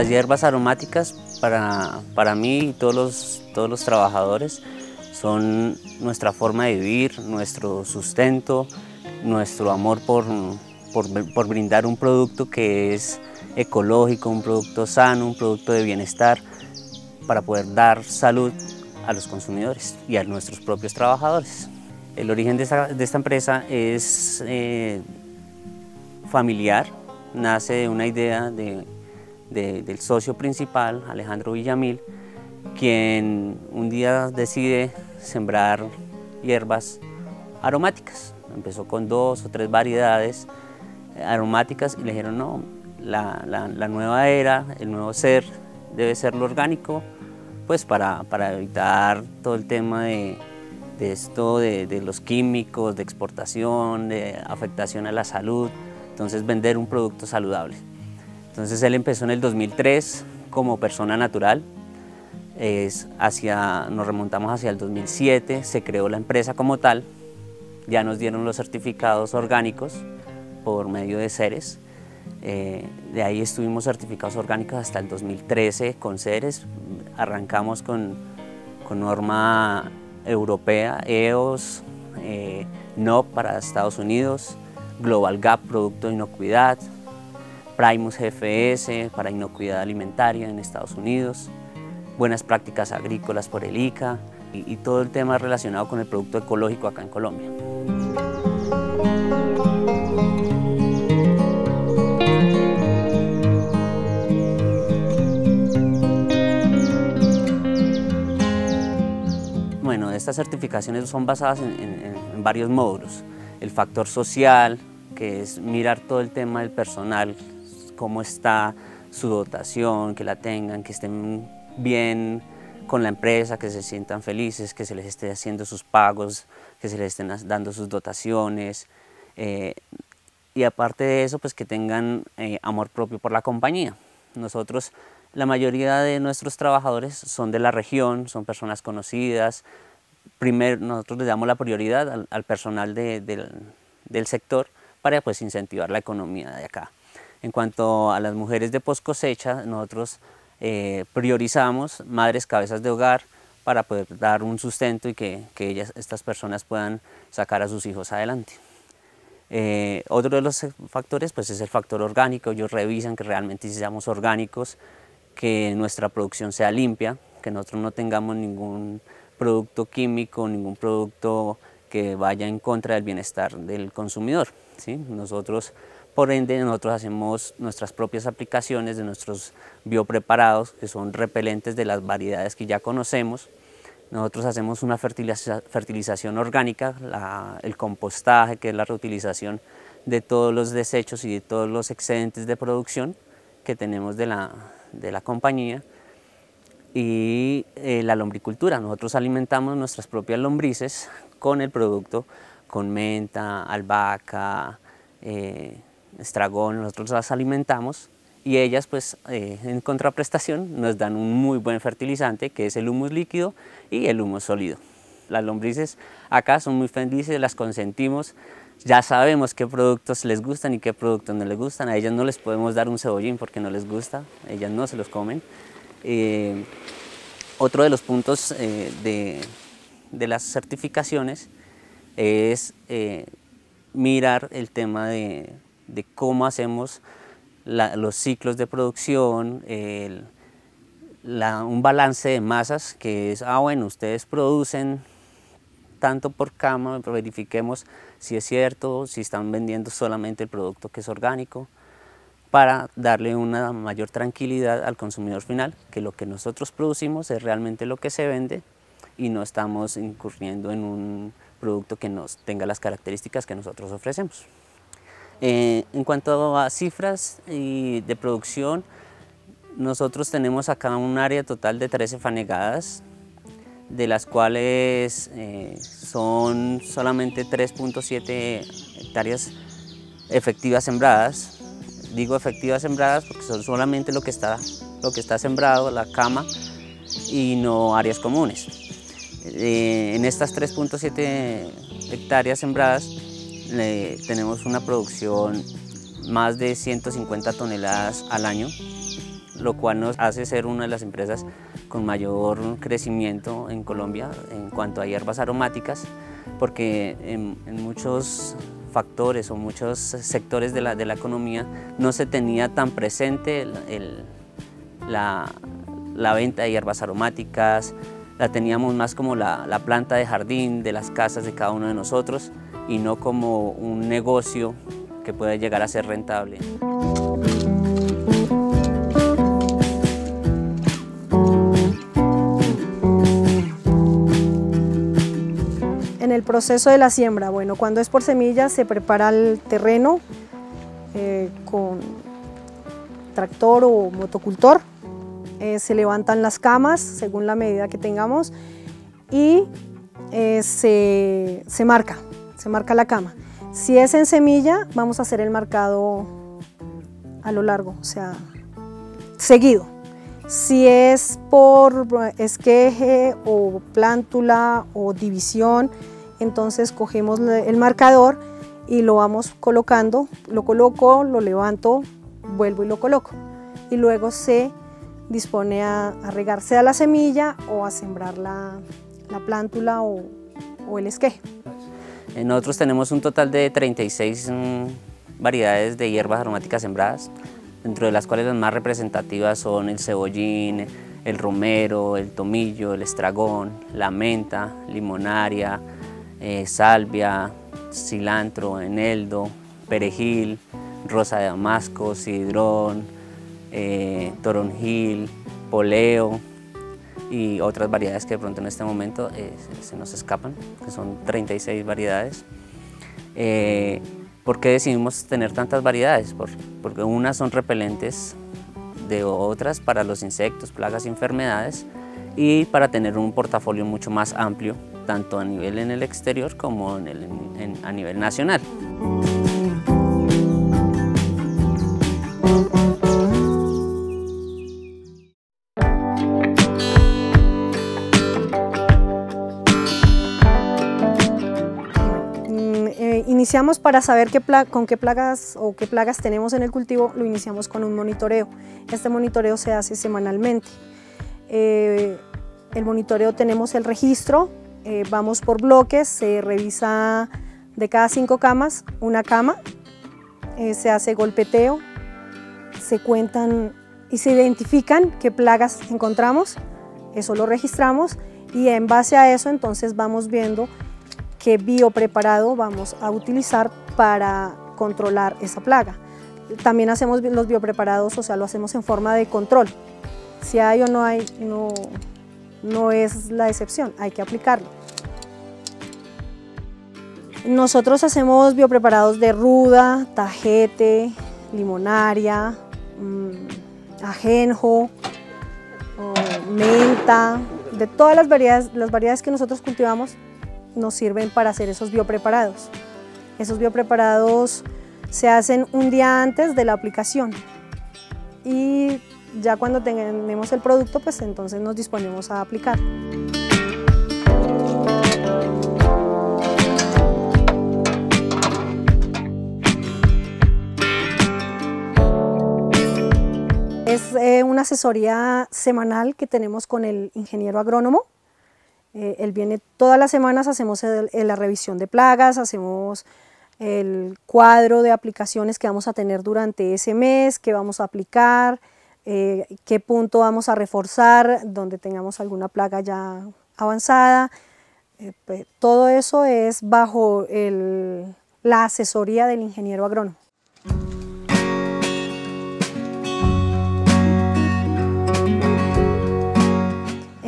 Las hierbas aromáticas para, para mí y todos los, todos los trabajadores son nuestra forma de vivir, nuestro sustento, nuestro amor por, por, brindar un producto que es ecológico, un producto sano, un producto de bienestar para poder dar salud a los consumidores y a nuestros propios trabajadores. El origen de esta, de esta empresa es eh, familiar, nace de una idea de, del socio principal, Alejandro Villamil, quien un día decide sembrar hierbas aromáticas. Empezó con dos o tres variedades aromáticas y le dijeron, no, la, nueva era, el nuevo ser debe ser lo orgánico, pues para, evitar todo el tema de, esto, de, los químicos, de exportación, de afectación a la salud, entonces vender un producto saludable. Entonces él empezó en el 2003 como persona natural, es hacia, nos remontamos hacia el 2007, se creó la empresa como tal, ya nos dieron los certificados orgánicos por medio de Ceres, eh, de ahí estuvimos certificados orgánicos hasta el 2013 con Ceres, arrancamos con, con norma europea, EOS, eh, NOP para Estados Unidos, Global Gap, Producto de Inocuidad, Primus GFS para inocuidad alimentaria en Estados Unidos, buenas prácticas agrícolas por el ICA y, todo el tema relacionado con el producto ecológico acá en Colombia. Bueno, estas certificaciones son basadas en varios módulos. El factor social, que es mirar todo el tema del personal, cómo está su dotación, que la tengan, que estén bien con la empresa, que se sientan felices, que se les esté haciendo sus pagos, que se les estén dando sus dotaciones. Eh, y aparte de eso, pues que tengan eh, amor propio por la compañía. Nosotros, la mayoría de nuestros trabajadores son de la región, son personas conocidas. Primero, nosotros les damos la prioridad al, personal del, del sector para pues incentivar la economía de acá. En cuanto a las mujeres de post cosecha, nosotros eh, priorizamos madres cabezas de hogar para poder dar un sustento y que, que ellas, estas personas puedan sacar a sus hijos adelante. Eh, otro de los factores pues, es el factor orgánico. Ellos revisan que realmente seamos orgánicos, que nuestra producción sea limpia, que nosotros no tengamos ningún producto químico, ningún producto que vaya en contra del bienestar del consumidor. ¿sí? Nosotros por ende, nosotros hacemos nuestras propias aplicaciones de nuestros biopreparados, que son repelentes de las variedades que ya conocemos. Nosotros hacemos una fertilización orgánica, el compostaje, que es la reutilización de todos los desechos y de todos los excedentes de producción que tenemos de la, de la compañía. Y eh, la lombricultura, nosotros alimentamos nuestras propias lombrices con el producto, con menta, albahaca, eh, estragón, nosotros las alimentamos y ellas pues eh, en contraprestación nos dan un muy buen fertilizante que es el humus líquido y el humus sólido. Las lombrices acá son muy felices, las consentimos, ya sabemos qué productos les gustan y qué productos no les gustan, a ellas no les podemos dar un cebollín porque no les gusta, ellas no se los comen. Eh, otro de los puntos eh, de, de, las certificaciones es mirar el tema de de cómo hacemos los ciclos de producción, un balance de masas que es, ah bueno, ustedes producen tanto por cama, verifiquemos si es cierto, si están vendiendo solamente el producto que es orgánico, para darle una mayor tranquilidad al consumidor final, que lo que nosotros producimos es realmente lo que se vende y no estamos incurriendo en un producto que nos tenga las características que nosotros ofrecemos. Eh, en cuanto a cifras y de producción, nosotros tenemos acá un área total de 13 fanegadas, de las cuales eh, son solamente 3.7 hectáreas efectivas sembradas. Digo efectivas sembradas porque son solamente lo que está, lo que está sembrado, la cama, y no áreas comunes. Eh, en estas 3.7 hectáreas sembradas tenemos una producción más de 150 toneladas al año, lo cual nos hace ser una de las empresas con mayor crecimiento en Colombia en cuanto a hierbas aromáticas, porque en, muchos factores o muchos sectores de la, de la, economía no se tenía tan presente la, la, venta de hierbas aromáticas, la teníamos más como la, la planta de jardín de las casas de cada uno de nosotros y no como un negocio que puede llegar a ser rentable. En el proceso de la siembra, bueno, cuando es por semillas se prepara el terreno eh, con tractor o motocultor, eh, se levantan las camas según la medida que tengamos y eh, se, se marca, se marca la cama. Si es en semilla, vamos a hacer el marcado a lo largo, o sea, seguido. Si es por esqueje o plántula o división, entonces cogemos el marcador y lo vamos colocando, lo coloco, lo levanto, vuelvo y lo coloco. Y luego se dispone a, regarse a la semilla o a sembrar la, plántula o, el esqueje. Nosotros tenemos un total de 36 mm, variedades de hierbas aromáticas sembradas, dentro de las cuales las más representativas son el cebollín, el romero, el tomillo, el estragón, la menta, limonaria, eh, salvia, cilantro, eneldo, perejil, rosa de damasco, cidrón, eh, toronjil, poleo y otras variedades que de pronto en este momento eh, se nos escapan, que son 36 variedades. ¿Por qué decidimos tener tantas variedades? porque unas son repelentes de otras para los insectos, plagas enfermedades y para tener un portafolio mucho más amplio tanto a nivel en el exterior como a nivel nacional. Iniciamos para saber qué con qué plagas o qué plagas tenemos en el cultivo, lo iniciamos con un monitoreo. Este monitoreo se hace semanalmente. Eh, el monitoreo tenemos el registro eh, vamos por bloques, se revisa de cada cinco camas una cama, eh, se hace golpeteo, se cuentan y se identifican qué plagas encontramos, eso lo registramos y en base a eso entonces vamos viendo qué biopreparado vamos a utilizar para controlar esa plaga. También hacemos los biopreparados, o sea, lo hacemos en forma de control. Si hay o no hay, no, no es la excepción, hay que aplicarlo. Nosotros hacemos biopreparados de ruda, tajete, limonaria, mm, ajenjo, menta, de todas las variedades, las variedades que nosotros cultivamos nos sirven para hacer esos biopreparados. Esos biopreparados se hacen un día antes de la aplicación y ya cuando tenemos el producto, pues entonces nos disponemos a aplicar. Es eh, una asesoría semanal que tenemos con el ingeniero agrónomo. Eh, él viene todas las semanas, hacemos la revisión de plagas, hacemos el cuadro de aplicaciones que vamos a tener durante ese mes, que vamos a aplicar, eh, qué punto vamos a reforzar, donde tengamos alguna plaga ya avanzada. Eh, pues, todo eso es bajo la asesoría del ingeniero agrónomo.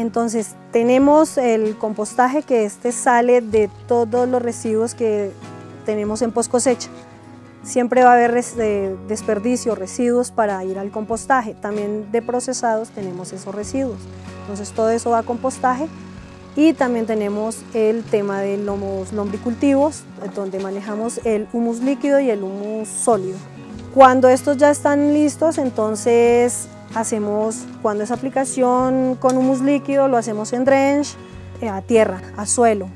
Entonces tenemos el compostaje que este sale de todos los residuos que tenemos en post cosecha siempre va a haber desperdicios, residuos para ir al compostaje. También de procesados tenemos esos residuos. Entonces todo eso va a compostaje y también tenemos el tema de los lombricultivos, donde manejamos el humus líquido y el humus sólido. Cuando estos ya están listos, entonces hacemos, cuando es aplicación con humus líquido, lo hacemos en drench, eh, a tierra, a suelo,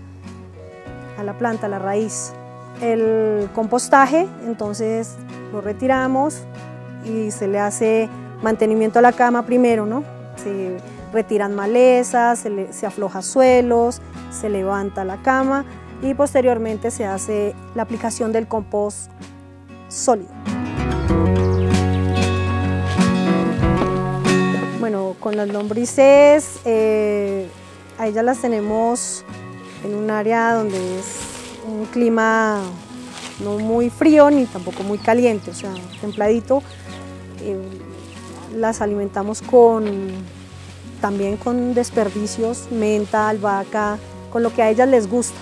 a la planta, a la raíz el compostaje, entonces lo retiramos y se le hace mantenimiento a la cama primero, ¿no? Se retiran malezas, se, se afloja suelos, se levanta la cama y posteriormente se hace la aplicación del compost sólido. Con las lombrices, eh, a ellas las tenemos en un área donde es un clima no muy frío ni tampoco muy caliente, o sea, templadito. Eh, las alimentamos con también con desperdicios, menta, albahaca, con lo que a ellas les gusta.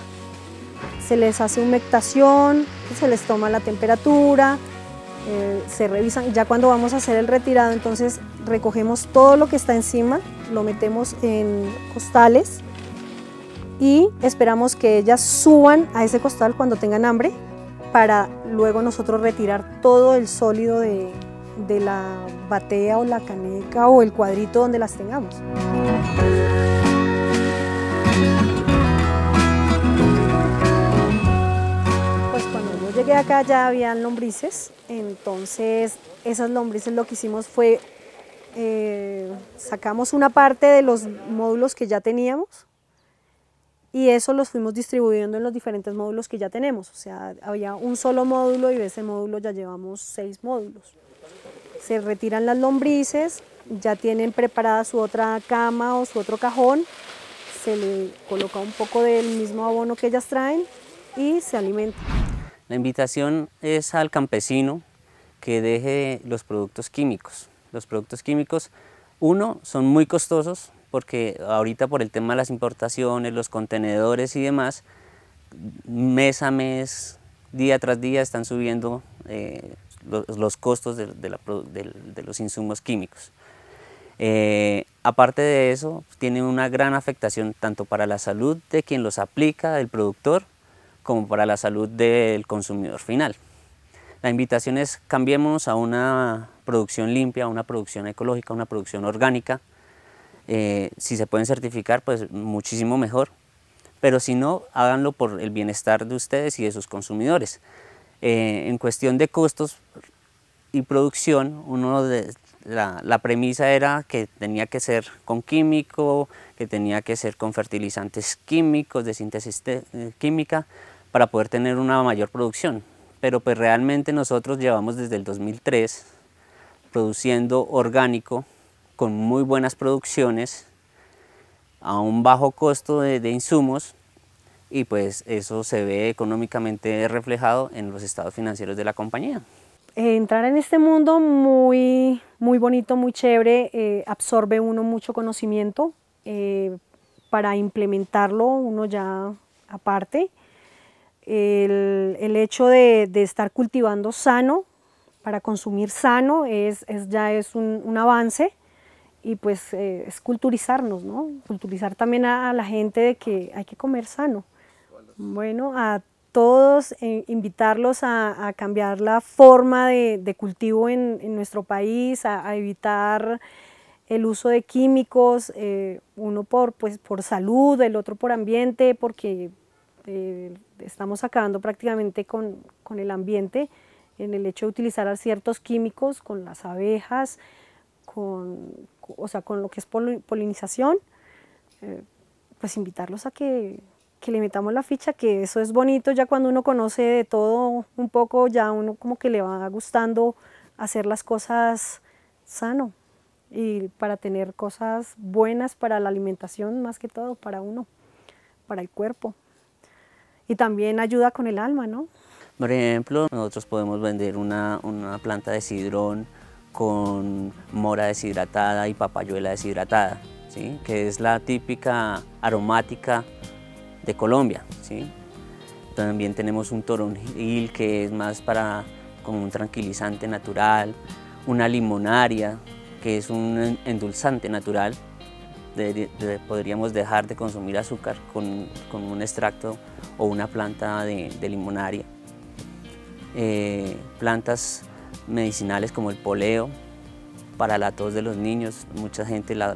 Se les hace humectación, se les toma la temperatura, eh, se revisan. Ya cuando vamos a hacer el retirado, entonces recogemos todo lo que está encima, lo metemos en costales y esperamos que ellas suban a ese costal cuando tengan hambre para luego nosotros retirar todo el sólido de, la batea o la caneca o el cuadrito donde las tengamos. Pues cuando yo llegué acá ya habían lombrices, entonces esas lombrices lo que hicimos fue eh, sacamos una parte de los módulos que ya teníamos y eso los fuimos distribuyendo en los diferentes módulos que ya tenemos. O sea, había un solo módulo y de ese módulo ya llevamos seis módulos se retiran las lombrices, ya tienen preparada su otra cama o su otro cajón, se le coloca un poco del mismo abono que ellas traen y se alimentan. La invitación es al campesino que deje los productos químicos. Los productos químicos, uno, son muy costosos porque ahorita por el tema de las importaciones, los contenedores y demás, mes a mes, día tras día están subiendo eh, los, costos de, los insumos químicos. Eh, aparte de eso, tiene una gran afectación tanto para la salud de quien los aplica, del productor, como para la salud del consumidor final. La invitación es cambiemos a una producción limpia, a una producción ecológica, a una producción orgánica. Eh, si se pueden certificar, pues muchísimo mejor. Pero si no, háganlo por el bienestar de ustedes y de sus consumidores. Eh, en cuestión de costos y producción, uno la, premisa era que tenía que ser con químico, que tenía que ser con fertilizantes químicos, de síntesis eh, química, para poder tener una mayor producción. Pero pues realmente nosotros llevamos desde el 2003 produciendo orgánico con muy buenas producciones a un bajo costo de insumos y pues eso se ve económicamente reflejado en los estados financieros de la compañía. Entrar en este mundo muy, muy bonito, muy chévere, eh, absorbe uno mucho conocimiento eh, para implementarlo uno ya aparte. El, el hecho de, de, estar cultivando sano, para consumir sano, es, es ya es un, un, avance y pues eh, es culturizarnos, ¿no? Culturizar también a la gente de que hay que comer sano. Bueno, a todos eh, invitarlos a, cambiar la forma de, cultivo en, nuestro país, a, evitar el uso de químicos, eh, uno por, pues, por salud, el otro por ambiente, porque eh, estamos acabando prácticamente con, el ambiente en el hecho de utilizar ciertos químicos con las abejas, con, o sea, con lo que es polinización, pues invitarlos a que que le metamos la ficha, que eso es bonito ya cuando uno conoce de todo un poco, ya uno como que le va gustando hacer las cosas sano y para tener cosas buenas para la alimentación más que todo para uno, para el cuerpo. Y también ayuda con el alma, ¿no? Por ejemplo, nosotros podemos vender una, una planta de sidrón con mora deshidratada y papayuela deshidratada, ¿sí? que es la típica aromática de Colombia. ¿sí? También tenemos un toronjil que es más para como un tranquilizante natural, una limonaria que es un endulzante natural. Podríamos dejar de consumir azúcar con, un extracto o una planta de, limonaria. Eh, plantas medicinales como el poleo, para la tos de los niños, mucha gente la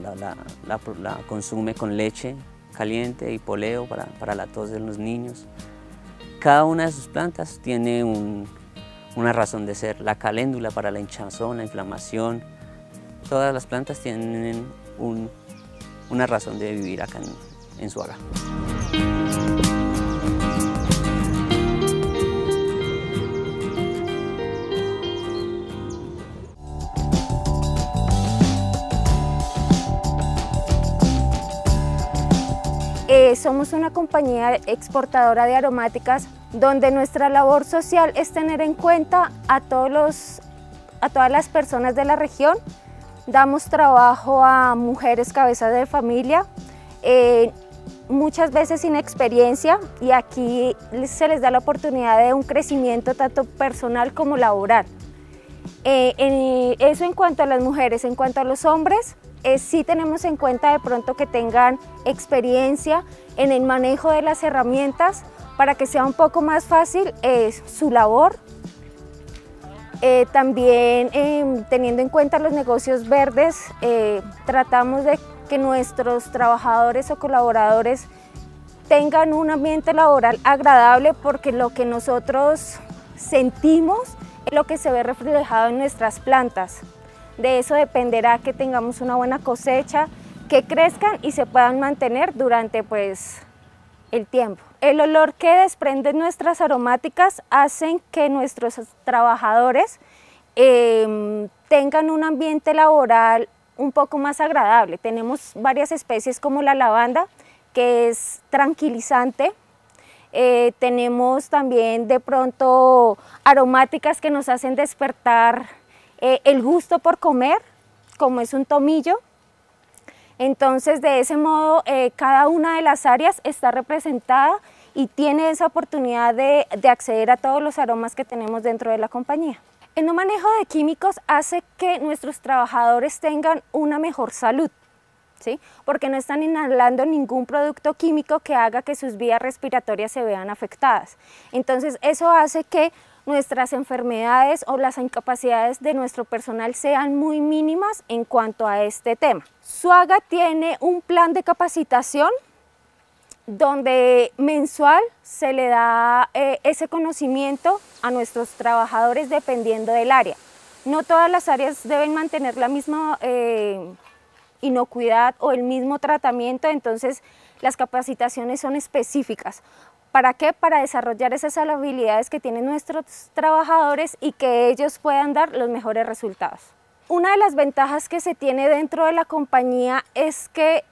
consume con leche, caliente y poleo para, para la tos de los niños. Cada una de sus plantas tiene una razón de ser. La caléndula para la hinchazón, la inflamación, todas las plantas tienen una razón de vivir acá en, en Suaga. Eh, somos una compañía exportadora de aromáticas donde nuestra labor social es tener en cuenta a, todos a todas las personas de la región. Damos trabajo a mujeres cabezas de familia, eh, muchas veces sin experiencia y aquí se les da la oportunidad de un crecimiento tanto personal como laboral. Eh, eso en cuanto a las mujeres, en cuanto a los hombres, si sí tenemos en cuenta de pronto que tengan experiencia en el manejo de las herramientas para que sea un poco más fácil eh, su labor. Eh, también em, teniendo en cuenta los negocios verdes, eh, tratamos de que nuestros trabajadores o colaboradores tengan un ambiente laboral agradable porque lo que nosotros sentimos es lo que se ve reflejado en nuestras plantas. De eso dependerá que tengamos una buena cosecha, que crezcan y se puedan mantener durante pues, el tiempo. El olor que desprenden nuestras aromáticas hacen que nuestros trabajadores em, tengan un ambiente laboral un poco más agradable. Tenemos varias especies como la lavanda, que es tranquilizante. Eh, tenemos también de pronto aromáticas que nos hacen despertar eh, el gusto por comer, como es un tomillo. Entonces, de ese modo, eh, cada una de las áreas está representada y tiene esa oportunidad de, acceder a todos los aromas que tenemos dentro de la compañía. El no manejo de químicos hace que nuestros trabajadores tengan una mejor salud, ¿sí? porque no están inhalando ningún producto químico que haga que sus vías respiratorias se vean afectadas. Entonces eso hace que nuestras enfermedades o las incapacidades de nuestro personal sean muy mínimas en cuanto a este tema. Suaga tiene un plan de capacitación donde mensual se le da eh, ese conocimiento a nuestros trabajadores dependiendo del área. No todas las áreas deben mantener la misma eh, inocuidad o el mismo tratamiento, entonces las capacitaciones son específicas. ¿Para qué? Para desarrollar esas habilidades que tienen nuestros trabajadores y que ellos puedan dar los mejores resultados. Una de las ventajas que se tiene dentro de la compañía es que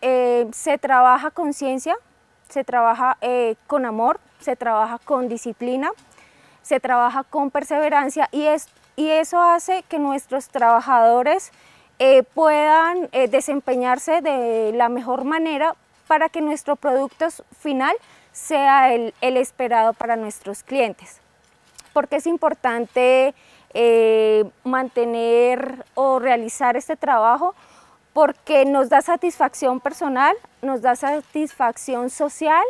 eh, se trabaja con ciencia, se trabaja eh, con amor, se trabaja con disciplina, se trabaja con perseverancia y, es, y eso hace que nuestros trabajadores eh, puedan desempeñarse de la mejor manera para que nuestro producto final sea el, esperado para nuestros clientes. Porque es importante eh, mantener o realizar este trabajo porque nos da satisfacción personal, nos da satisfacción social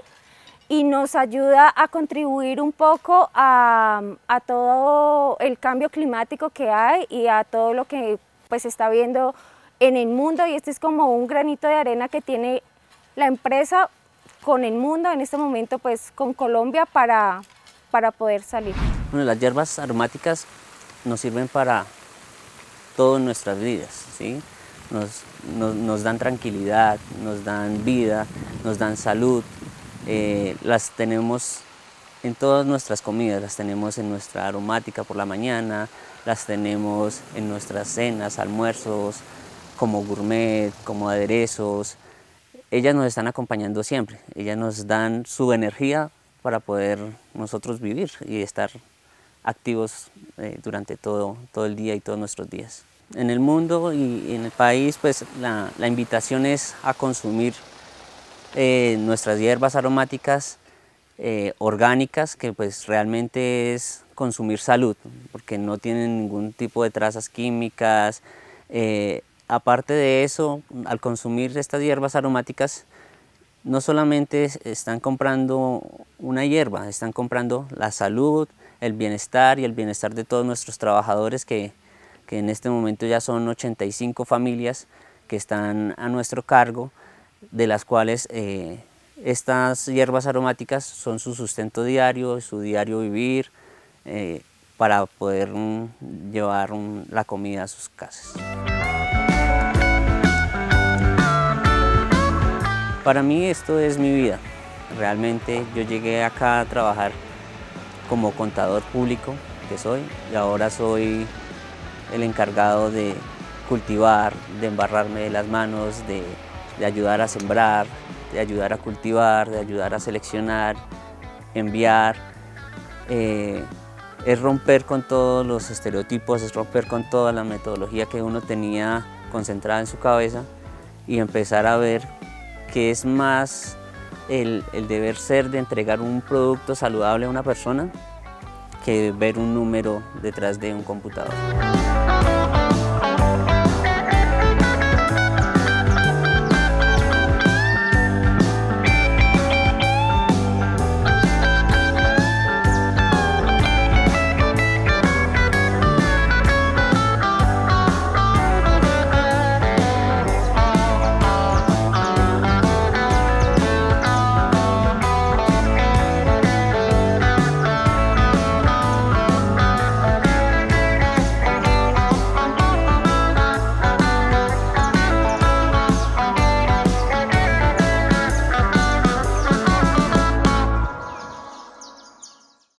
y nos ayuda a contribuir un poco a, todo el cambio climático que hay y a todo lo que pues está viendo en el mundo y este es como un granito de arena que tiene la empresa con el mundo, en este momento pues con Colombia para, para poder salir. Las hierbas aromáticas nos sirven para todas nuestras vidas, ¿sí? Nos, nos, dan tranquilidad, nos dan vida, nos dan salud. Eh, las tenemos en todas nuestras comidas, las tenemos en nuestra aromática por la mañana, las tenemos en nuestras cenas, almuerzos, como gourmet, como aderezos, ellas nos están acompañando siempre, ellas nos dan su energía para poder nosotros vivir y estar activos eh, durante todo, todo el día y todos nuestros días. En el mundo y en el país, pues la, invitación es a consumir eh, nuestras hierbas aromáticas eh, orgánicas, que pues realmente es consumir salud, porque no tienen ningún tipo de trazas químicas, aparte de eso, al consumir estas hierbas aromáticas, no solamente están comprando una hierba, están comprando la salud, el bienestar y el bienestar de todos nuestros trabajadores que, en este momento ya son 85 familias que están a nuestro cargo, de las cuales eh, estas hierbas aromáticas son su sustento diario, su diario vivir, eh, para poder mm, llevar mm, la comida a sus casas. Para mí esto es mi vida. Realmente yo llegué acá a trabajar como contador público que soy y ahora soy el encargado de cultivar, de embarrarme de las manos, de, ayudar a sembrar, de ayudar a cultivar, de ayudar a seleccionar, enviar. Eh, es romper con todos los estereotipos, es romper con toda la metodología que uno tenía concentrada en su cabeza y empezar a ver que es más el, el deber ser de entregar un producto saludable a una persona que ver un número detrás de un computador.